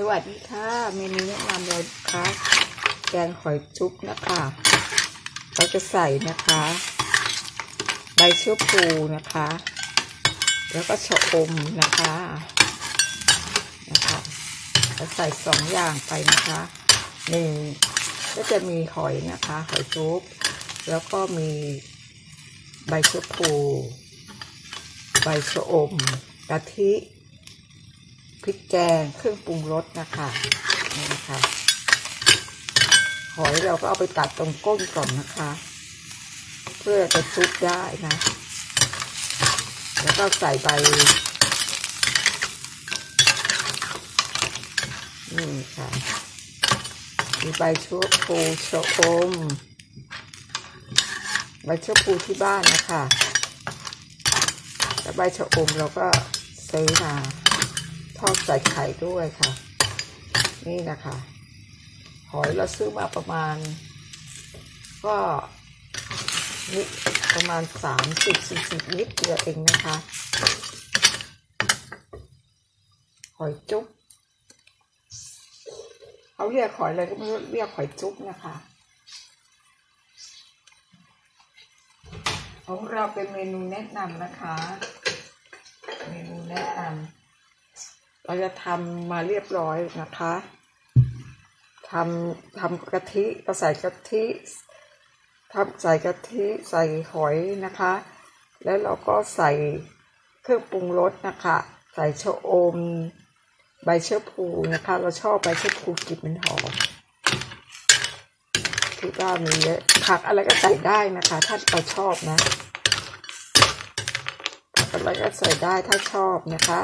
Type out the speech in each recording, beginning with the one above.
สวัสดีค่ะเมนูแนะนำเราคะแกงหอยจุ๊บนะคะเราจะใส่นะคะ ใบเชื้อปูนะคะ แล้วก็ชะอมนะคะนะคะเราใส่สองอย่างไปนะคะหนึ่งก็จะมีหอยนะคะ หอยจุ๊บแล้วก็มีใบเชื้อปู ใบชะอมกะทิ ริกแกงเครื่องปรุงรสนะคะนี่นะคะหอยเราก็เอาไปตัดตรงก้นก่อนนะคะ เพื่อจะซุปได้นะ แล้วก็ใส่ใบนี่ค่ะมีใบชั่วปูชะอมใบชั่วปูที่บ้านนะคะแล้วใบชะอมเราก็ซื้อมา ทอดใส่ไข่ด้วยค่ะ นี่นะคะหอยเราซื้อมาประมาณ ก็นิดประมาณสามสิบสี่สิบนิดเดียวเองนะคะ หอยจุ๊บเขาเรียกหอยอะไรก็ไม่รู้เรียกหอยจุ๊บนะคะของเราเป็นเมนูแนะนำนะคะ เมนูแนะนำ เราจะทำมาเรียบร้อยนะคะทำทำกะทิเราใส่กะทิทำใส่กะทิใส่หอยนะคะ แล้วเราก็ใส่เครื่องปรุงรสนะคะ ใส่ชะอมใบเชื้อพูนะคะ เราชอบใบเชื้อพูกลิ่นมันหอมที่บ้านมีเยอะผักอะไรก็ใส่ได้นะคะ ถ้าเราชอบนะผักอะไรก็ใส่ได้ถ้าชอบนะคะ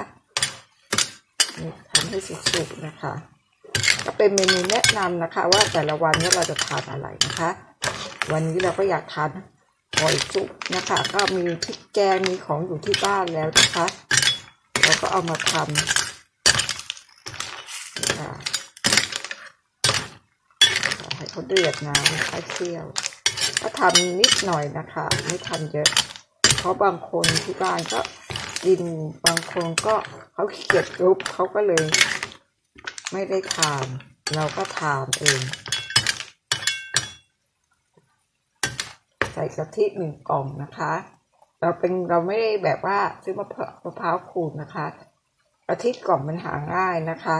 นี่ทำให้สุกๆนะคะ ก็เป็นเมนูแนะนำนะคะ ว่าแต่ละวันนี้เราจะทานอะไรนะคะ วันนี้เราก็อยากทานหอยจุ๊บนะคะ ก็มีพริกแกงมีของอยู่ที่บ้านแล้วนะคะเราก็เอามาทำค่ะให้เขาเดือดนะค่อยเคี่ยว ก็ทำนิดหน่อยนะคะ ไม่ทำเยอะ เพราะบางคนที่บ้านก็ กิน บางคนก็เขาเกียดรุบเขาก็เลย ไม่ได้ทาน เราก็ทานเอง ใส่กะทิหนึ่งกล่องนะคะ เราเป็นเราไม่ได้แบบว่าซื้อมะพร้าวมะพร้าวขูดนะคะกะทิกล่องมันหาง่ายนะคะ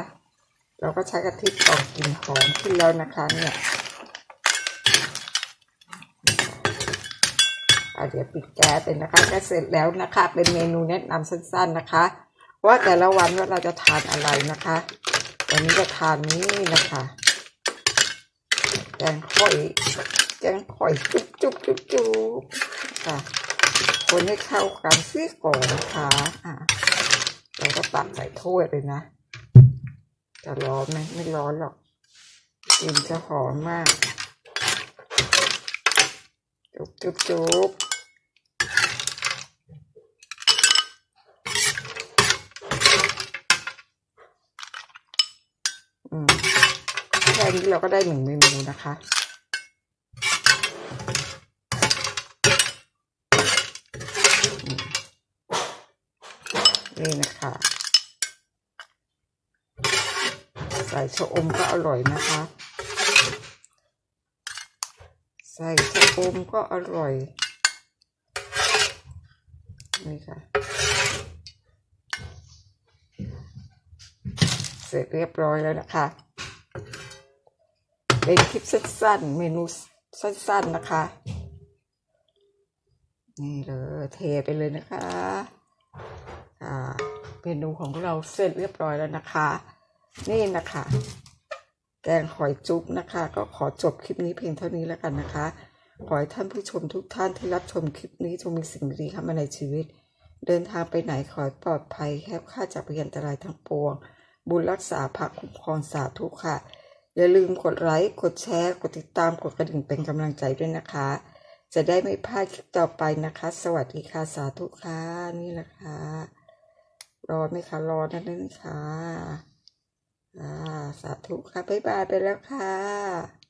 เราก็ใช้กะทิกล่องกลิ่นหอมขึ้นแล้วนะคะเนี่ย เดี๋ยวปิดแก๊สเลยนะคะก็เสร็จแล้วนะคะ เป็นเมนูแนะนำสั้นๆนะคะ ว่าแต่ละวันว่าเราจะทานอะไรนะคะวันนี้จะทานนี้นะคะแกงข่อยแกงข่อยจุ๊บจุ๊บจุ๊บจุ๊บค่ะคนให้เข้ากันซีก่อนนะคะอะเราก็ตักใส่ถ้วยเลยนะ จะร้อนไหมไม่ร้อนหรอกกลิ่นจะหอมมากจุ๊บจุ๊บจุ๊บ แค่นี้เราก็ได้หนึ่งเมนูนะคะ นี่นะคะ ใส่ชะอมก็อร่อยนะคะ ใส่ชะอมก็อร่อย นี่ค่ะ เส ร็จเรียบร้อยแล้วนะคะ เป็นคลิปสั้นๆ เมนูสั้นๆนะคะ นี่เลยเทไปเลยนะคะอ่าเมนูของเราเสร็จเรียบร้อยแล้วนะคะ นี่นะคะแกงหอยจุ๊บนะคะ ก็ขอจบคลิปนี้เพียงเท่านี้แล้วกันนะคะ ขอให้ท่านผู้ชมทุกท่านที่รับชมคลิปนี้จงมีสิ่งดีเข้ามาในชีวิต เดินทางไปไหนขอปลอดภัยแคบค่าจากพยันตรายทั้งปวง บุญรักษาผักคุ้มครองสาธุค่ะ อย่าลืมกดไลค์ กดแชร์ กดติดตาม กดกระดิ่งเป็นกำลังใจด้วยนะคะ จะได้ไม่พลาดคลิปต่อไปนะคะ สวัสดีค่ะ สาธุค่ะ นี่แหละค่ะรอไหมคะรอนั่นนึงค่ะ อ่า สาธุค่ะ บ๊ายบายไปแล้วค่ะ